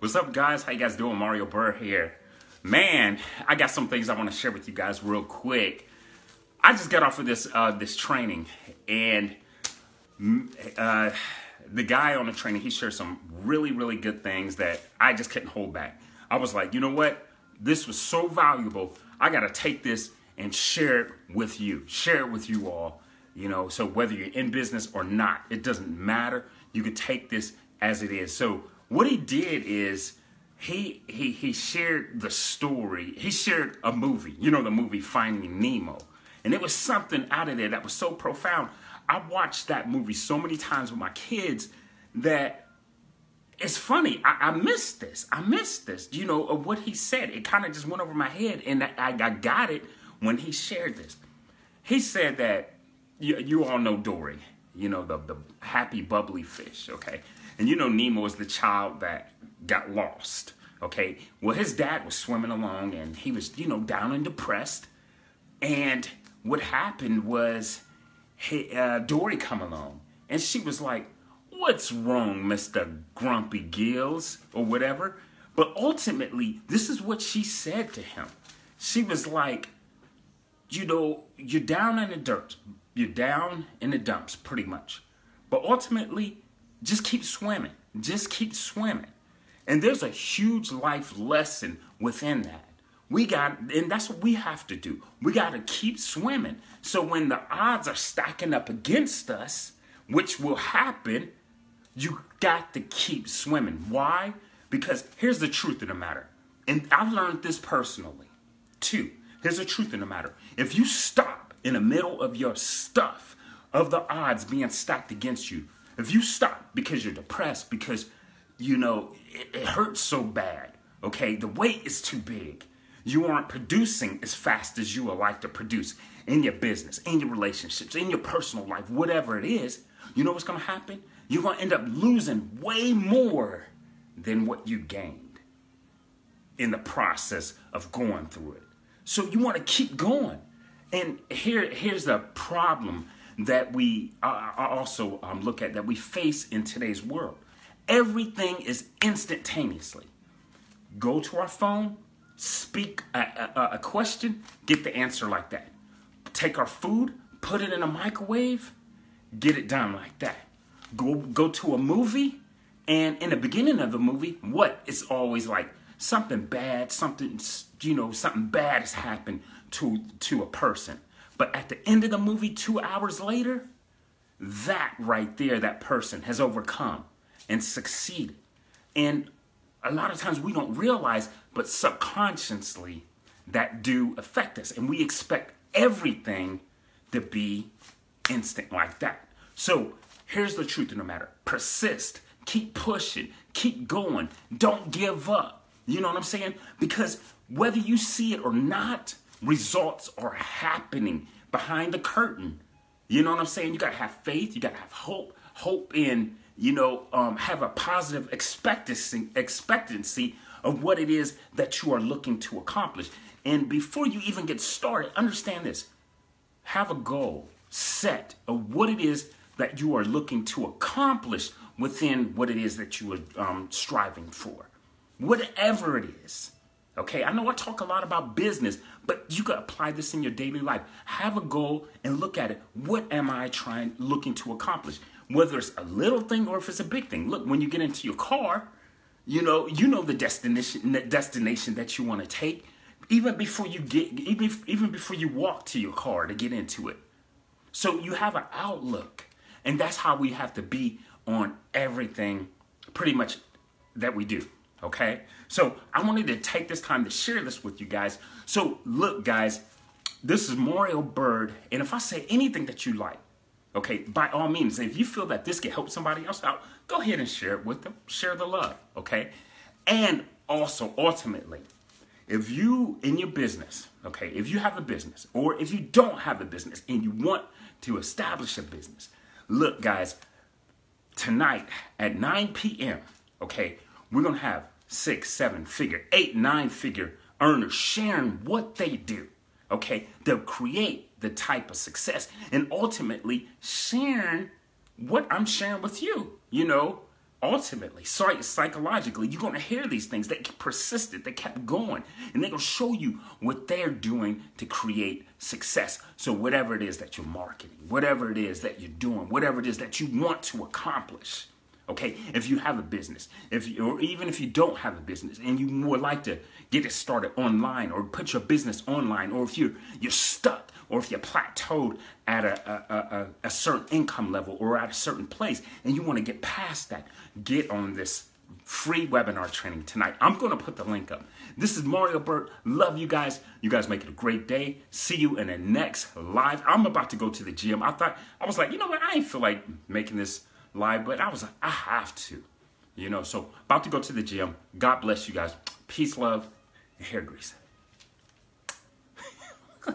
What's up, guys? How you guys doing? Mario Byrd here. Man, I got some things I want to share with you guys real quick. I just got off of this uh, this training, and uh, the guy on the training he shared some really really good things that I just couldn't hold back. I was like, you know what? This was so valuable. I got to take this and share it with you. Share it with you all. You know, so whether you're in business or not, it doesn't matter. You can take this as it is. So what he did is he he he shared the story. He shared a movie. You know the movie Finding Nemo. And it was something out of there that was so profound. I watched that movie so many times with my kids that it's funny. I, I missed this. I missed this. You know, of what he said. It kind of just went over my head, and I, I got it when he shared this. He said that you, you all know Dory, you know, the, the happy, bubbly fish, okay? And you know Nemo is the child that got lost. Okay. Well, his dad was swimming along and he was, you know, down and depressed. And what happened was he, uh, Dory come along and she was like, what's wrong, Mr. Grumpy Gills or whatever. But ultimately, this is what she said to him. She was like, you know, you're down in the dirt. You're down in the dumps, pretty much. But ultimately, just keep swimming. Just keep swimming. And there's a huge life lesson within that. We got, and that's what we have to do. We got to keep swimming. So when the odds are stacking up against us, which will happen, you got to keep swimming. Why? Because here's the truth of the matter. And I've learned this personally too. Here's the truth in the matter. If you stop in the middle of your stuff, of the odds being stacked against you, if you stop because you're depressed, because, you know, it, it hurts so bad, okay, the weight is too big, you aren't producing as fast as you would like to produce in your business, in your relationships, in your personal life, whatever it is, you know what's going to happen? You're going to end up losing way more than what you gained in the process of going through it. So you want to keep going. And here, here's the problem that we uh, also um, look at that we face in today's world. Everything is instantaneously. Go to our phone, speak a, a, a question, get the answer like that. Take our food, put it in a microwave, get it done like that. Go go to a movie, and in the beginning of the movie, what? It's always like something bad, something you know, something bad has happened to to a person. But at the end of the movie, two hours later, that right there, that person has overcome and succeeded. And a lot of times we don't realize, but subconsciously, that do affect us. And we expect everything to be instant like that. So here's the truth of the matter persist, keep pushing, keep going, don't give up. You know what I'm saying? Because whether you see it or not, results are happening behind the curtain. You know what I'm saying? You got to have faith. You got to have hope. Hope in, you know, um, have a positive expectancy, expectancy of what it is that you are looking to accomplish. And before you even get started, understand this. Have a goal set of what it is that you are looking to accomplish within what it is that you are um, striving for. Whatever it is. Okay, I know I talk a lot about business, but you can apply this in your daily life. Have a goal and look at it. What am I trying, looking to accomplish? Whether it's a little thing or if it's a big thing. Look, when you get into your car, you know, you know the destination, the destination that you want to take, even before you get, even even before you walk to your car to get into it. So you have an outlook, and that's how we have to be on everything, pretty much that we do. Okay? So I wanted to take this time to share this with you guys. So look, guys, this is Mario Byrd, and if I say anything that you like, okay, by all means, if you feel that this can help somebody else out, go ahead and share it with them. Share the love, okay? And also, ultimately, if you in your business, okay, if you have a business, or if you don't have a business and you want to establish a business, look, guys, tonight at 9 p.m., okay, we're gonna have six, seven figure, eight, nine figure earners sharing what they do. Okay, they'll create the type of success and ultimately sharing what I'm sharing with you. You know, ultimately, psychologically, you're going to hear these things that persisted, they kept going, and they're going to show you what they're doing to create success. So, whatever it is that you're marketing, whatever it is that you're doing, whatever it is that you want to accomplish, okay, if you have a business, if you, or even if you don't have a business and you would like to get it started online or put your business online, or if you're you're stuck or if you're plateaued at a, a, a, a certain income level or at a certain place and you want to get past that, get on this free webinar training tonight. I'm going to put the link up. This is Mario Byrd. Love you guys. You guys make it a great day. See you in the next live. I'm about to go to the gym. I thought, I was like, you know what? I ain't feel like making this live, but I was like, I have to. You know, so about to go to the gym. God bless you guys. Peace, love, and hair grease.